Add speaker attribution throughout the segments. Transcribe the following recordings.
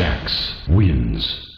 Speaker 1: Jack's wins.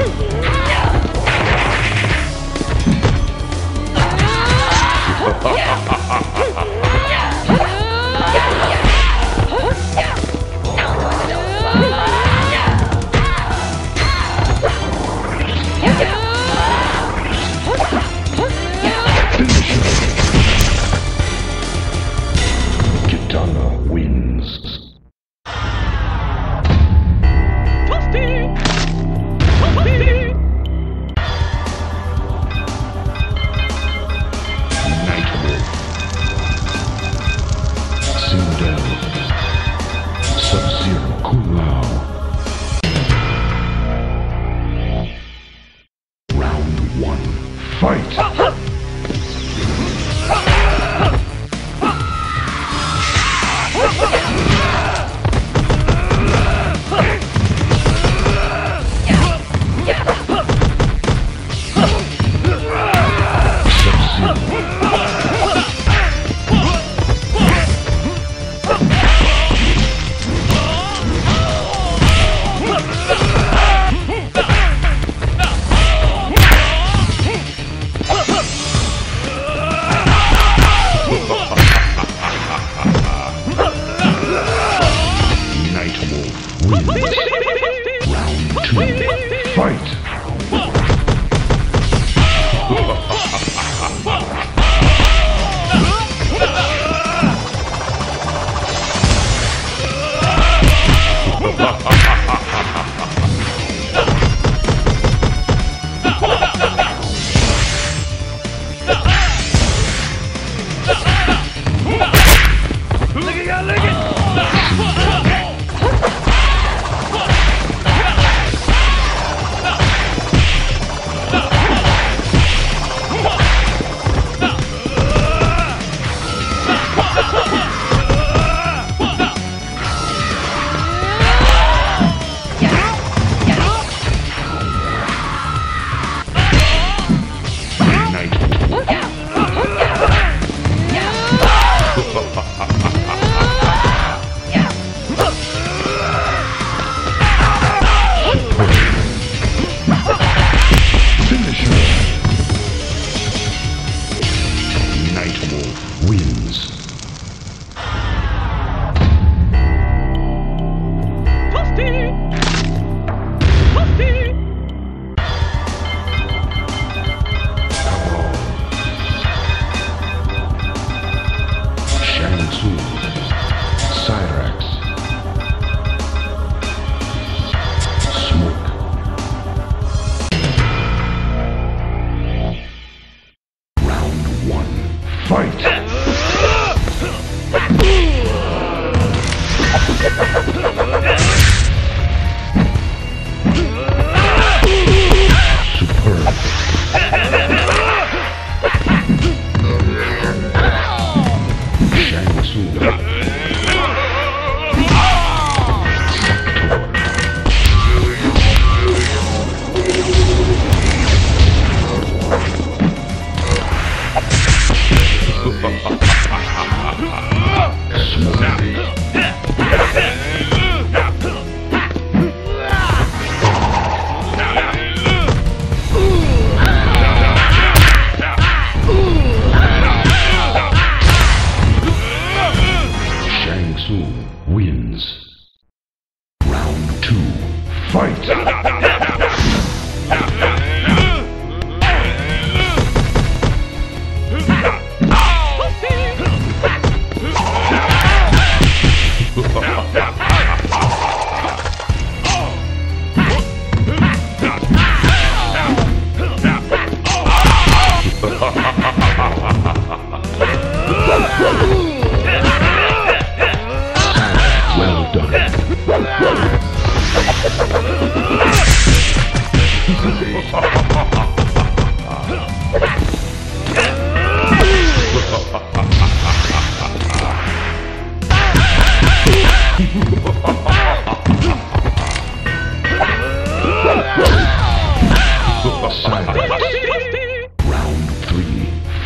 Speaker 1: Two.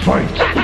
Speaker 1: Fight.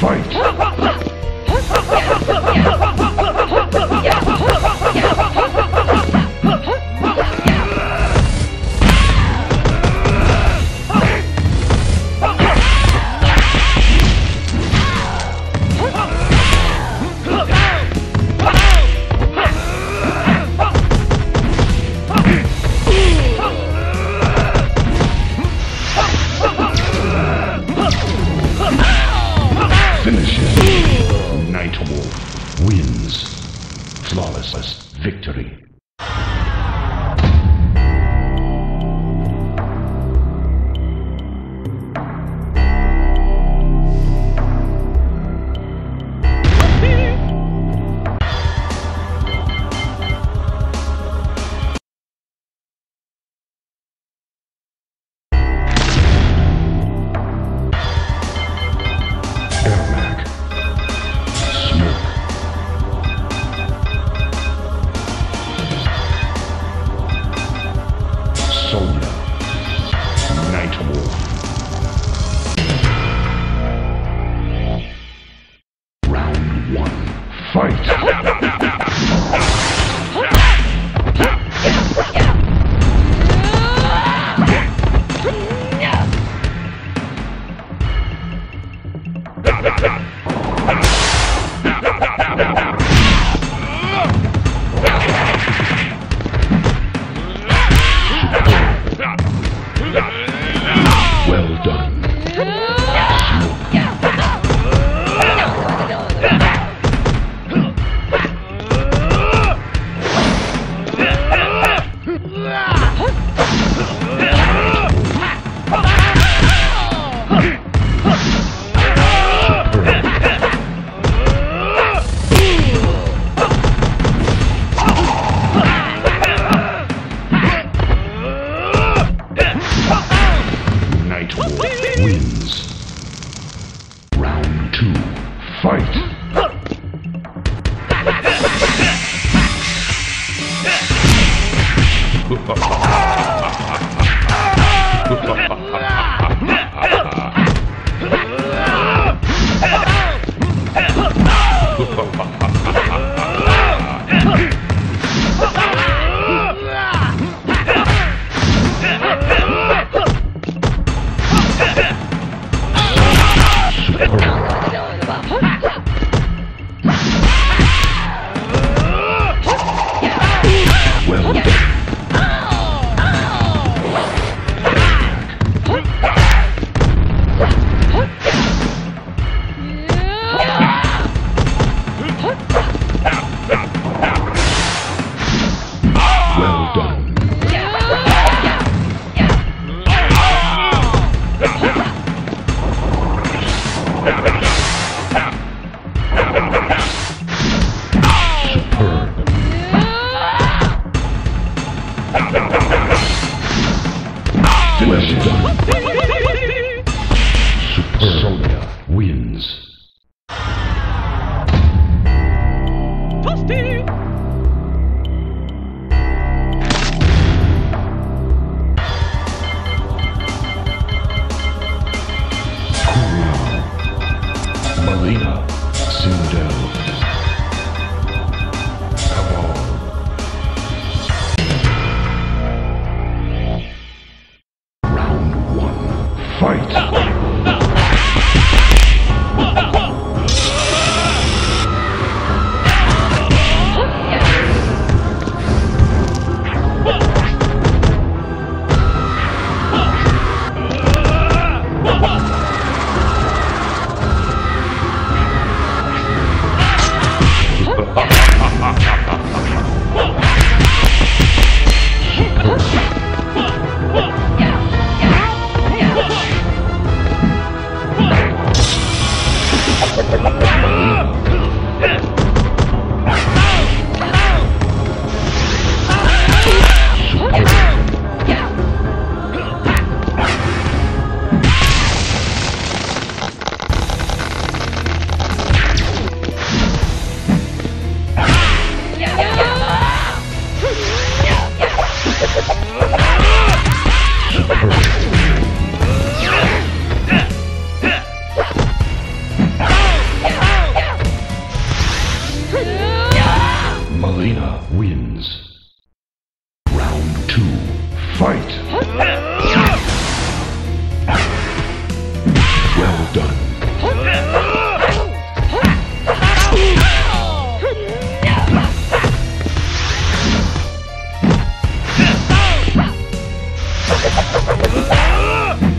Speaker 1: Fight! Victory. Nightwolf. tu papá. Ah!